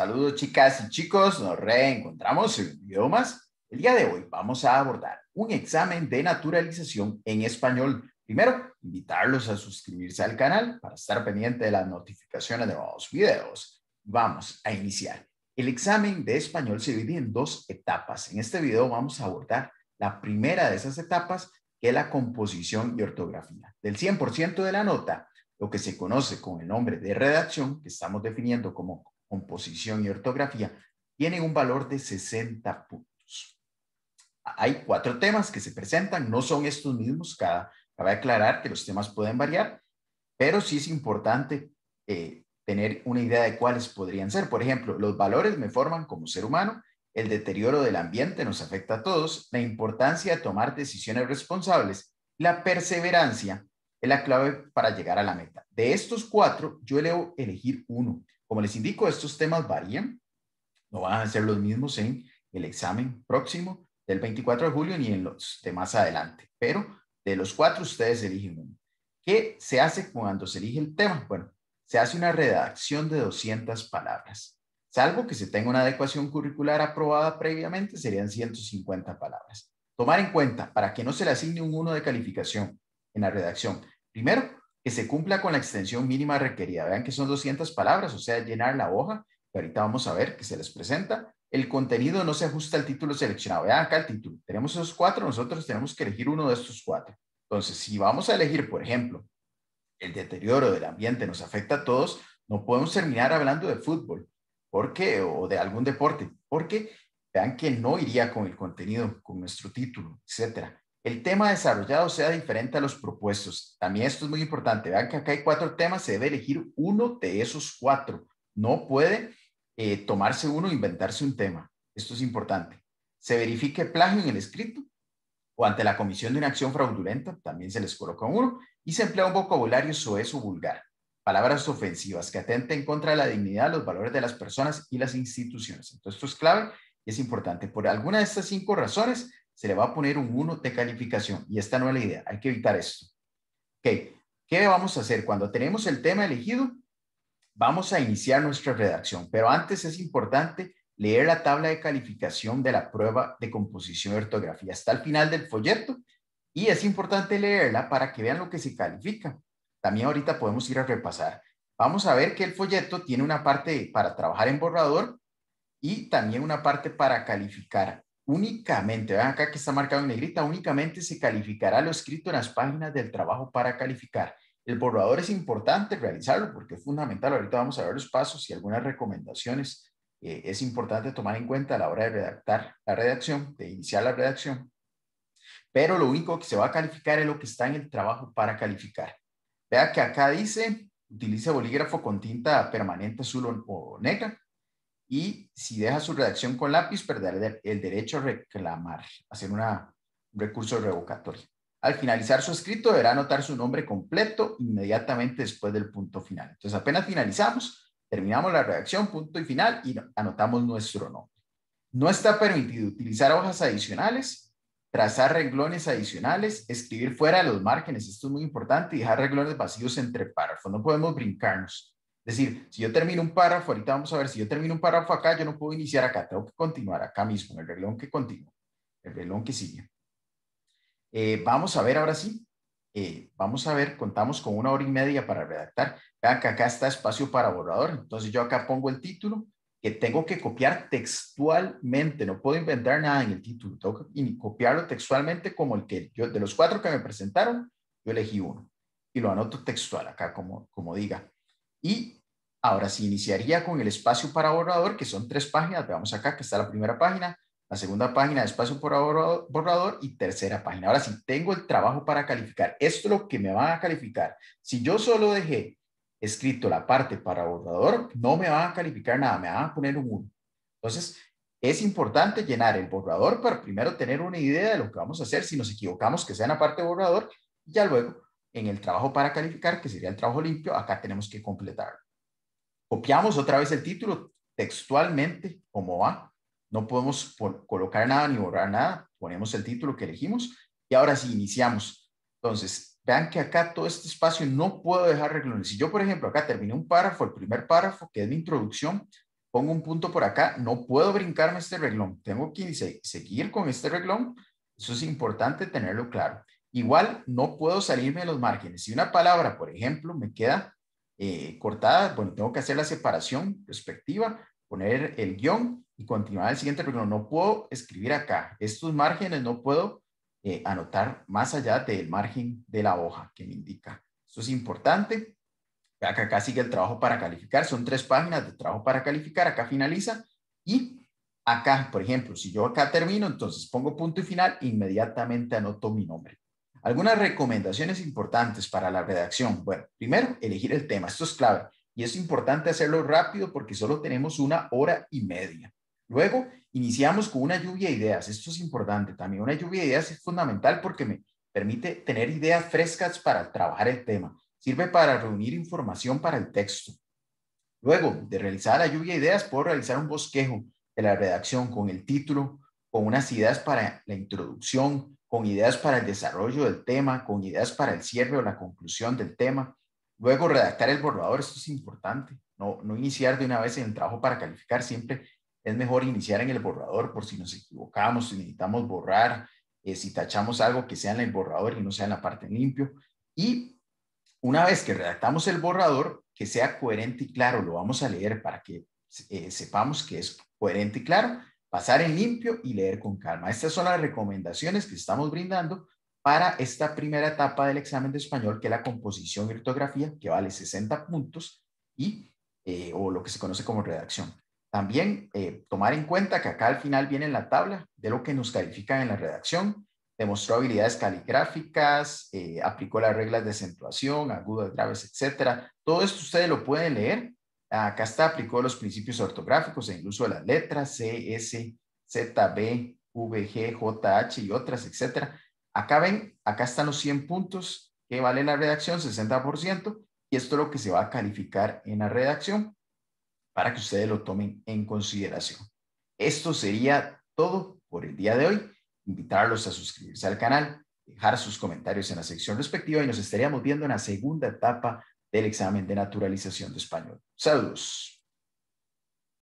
Saludos chicas y chicos, nos reencontramos en un video más. El día de hoy vamos a abordar un examen de naturalización en español. Primero, invitarlos a suscribirse al canal para estar pendiente de las notificaciones de nuevos videos. Vamos a iniciar. El examen de español se divide en dos etapas. En este video vamos a abordar la primera de esas etapas, que es la composición y ortografía. Del 100% de la nota, lo que se conoce con el nombre de redacción, que estamos definiendo como composición y ortografía, tienen un valor de 60 puntos. Hay cuatro temas que se presentan, no son estos mismos, cada, cabe aclarar que los temas pueden variar, pero sí es importante eh, tener una idea de cuáles podrían ser. Por ejemplo, los valores me forman como ser humano, el deterioro del ambiente nos afecta a todos, la importancia de tomar decisiones responsables, la perseverancia es la clave para llegar a la meta. De estos cuatro, yo elevo elegir uno. Como les indico, estos temas varían, no van a ser los mismos en el examen próximo del 24 de julio ni en los de más adelante, pero de los cuatro ustedes eligen uno. ¿Qué se hace cuando se elige el tema? Bueno, se hace una redacción de 200 palabras. Salvo que se tenga una adecuación curricular aprobada previamente, serían 150 palabras. Tomar en cuenta, para que no se le asigne un 1 de calificación en la redacción, primero, que se cumpla con la extensión mínima requerida. Vean que son 200 palabras, o sea, llenar la hoja, que ahorita vamos a ver que se les presenta. El contenido no se ajusta al título seleccionado. Vean acá el título. Tenemos esos cuatro, nosotros tenemos que elegir uno de estos cuatro. Entonces, si vamos a elegir, por ejemplo, el deterioro del ambiente nos afecta a todos, no podemos terminar hablando de fútbol porque, o de algún deporte, porque vean que no iría con el contenido, con nuestro título, etcétera el tema desarrollado sea diferente a los propuestos. También esto es muy importante. Vean que acá hay cuatro temas, se debe elegir uno de esos cuatro. No puede eh, tomarse uno e inventarse un tema. Esto es importante. Se verifique plagio en el escrito o ante la comisión de una acción fraudulenta, también se les coloca uno, y se emplea un vocabulario soez o vulgar. Palabras ofensivas que atenten contra la dignidad, los valores de las personas y las instituciones. Entonces, esto es clave y es importante. Por alguna de estas cinco razones, se le va a poner un 1 de calificación. Y esta no es la idea, hay que evitar esto. Ok, ¿qué vamos a hacer? Cuando tenemos el tema elegido, vamos a iniciar nuestra redacción, pero antes es importante leer la tabla de calificación de la prueba de composición y ortografía. Está al final del folleto y es importante leerla para que vean lo que se califica. También ahorita podemos ir a repasar. Vamos a ver que el folleto tiene una parte para trabajar en borrador y también una parte para calificar únicamente, vean acá que está marcado en negrita, únicamente se calificará lo escrito en las páginas del trabajo para calificar. El borrador es importante realizarlo porque es fundamental. Ahorita vamos a ver los pasos y algunas recomendaciones. Es importante tomar en cuenta a la hora de redactar la redacción, de iniciar la redacción. Pero lo único que se va a calificar es lo que está en el trabajo para calificar. Vea que acá dice, utilice bolígrafo con tinta permanente azul o negra y si deja su redacción con lápiz, perderá el derecho a reclamar, hacer una, un recurso revocatorio. Al finalizar su escrito, deberá anotar su nombre completo inmediatamente después del punto final. Entonces, apenas finalizamos, terminamos la redacción, punto y final, y anotamos nuestro nombre. No está permitido utilizar hojas adicionales, trazar renglones adicionales, escribir fuera de los márgenes, esto es muy importante, y dejar renglones vacíos entre párrafos. No podemos brincarnos. Es decir, si yo termino un párrafo, ahorita vamos a ver, si yo termino un párrafo acá, yo no puedo iniciar acá, tengo que continuar acá mismo, en el reloj que continúa, el reloj que sigue. Eh, vamos a ver ahora sí, eh, vamos a ver, contamos con una hora y media para redactar. Vean que acá está espacio para borrador, entonces yo acá pongo el título que tengo que copiar textualmente, no puedo inventar nada en el título, tengo que copiarlo textualmente como el que yo, de los cuatro que me presentaron, yo elegí uno y lo anoto textual acá como, como diga. Y ahora sí, iniciaría con el espacio para borrador, que son tres páginas. Veamos acá que está la primera página, la segunda página de espacio para borrador y tercera página. Ahora sí, tengo el trabajo para calificar. Esto es lo que me van a calificar. Si yo solo dejé escrito la parte para borrador, no me van a calificar nada, me van a poner un 1. Entonces, es importante llenar el borrador para primero tener una idea de lo que vamos a hacer. Si nos equivocamos, que sea en la parte de borrador, ya luego en el trabajo para calificar, que sería el trabajo limpio, acá tenemos que completar. Copiamos otra vez el título textualmente, como va. No podemos colocar nada ni borrar nada. Ponemos el título que elegimos y ahora sí iniciamos. Entonces, vean que acá todo este espacio no puedo dejar renglones. Si yo, por ejemplo, acá terminé un párrafo, el primer párrafo, que es mi introducción, pongo un punto por acá, no puedo brincarme este reglón, tengo que seguir con este reglón, eso es importante tenerlo claro. Igual no puedo salirme de los márgenes. Si una palabra, por ejemplo, me queda eh, cortada, bueno, tengo que hacer la separación respectiva, poner el guion y continuar el siguiente reglón. No puedo escribir acá. Estos márgenes no puedo eh, anotar más allá del margen de la hoja que me indica. Esto es importante. Acá, acá sigue el trabajo para calificar. Son tres páginas de trabajo para calificar. Acá finaliza. Y acá, por ejemplo, si yo acá termino, entonces pongo punto y final, inmediatamente anoto mi nombre. Algunas recomendaciones importantes para la redacción. Bueno, primero, elegir el tema. Esto es clave. Y es importante hacerlo rápido porque solo tenemos una hora y media. Luego, iniciamos con una lluvia de ideas. Esto es importante también. Una lluvia de ideas es fundamental porque me permite tener ideas frescas para trabajar el tema. Sirve para reunir información para el texto. Luego de realizar la lluvia de ideas, puedo realizar un bosquejo de la redacción con el título, con unas ideas para la introducción, con ideas para el desarrollo del tema, con ideas para el cierre o la conclusión del tema. Luego, redactar el borrador, esto es importante. No, no iniciar de una vez en el trabajo para calificar, siempre es mejor iniciar en el borrador por si nos equivocamos, si necesitamos borrar, eh, si tachamos algo que sea en el borrador y no sea en la parte limpio. Y una vez que redactamos el borrador, que sea coherente y claro, lo vamos a leer para que eh, sepamos que es coherente y claro, pasar en limpio y leer con calma. Estas son las recomendaciones que estamos brindando para esta primera etapa del examen de español, que es la composición y ortografía, que vale 60 puntos, y, eh, o lo que se conoce como redacción. También eh, tomar en cuenta que acá al final viene la tabla de lo que nos califican en la redacción. Demostró habilidades caligráficas, eh, aplicó las reglas de acentuación, agudas, graves, etcétera. Todo esto ustedes lo pueden leer. Acá está, aplicó los principios ortográficos e incluso las letras C, S, Z, B, V, G, J, H y otras, etcétera. Acá ven, acá están los 100 puntos que vale la redacción, 60%, y esto es lo que se va a calificar en la redacción para que ustedes lo tomen en consideración. Esto sería todo por el día de hoy. Invitarlos a suscribirse al canal, dejar sus comentarios en la sección respectiva y nos estaríamos viendo en la segunda etapa del examen de naturalización de español. Saludos.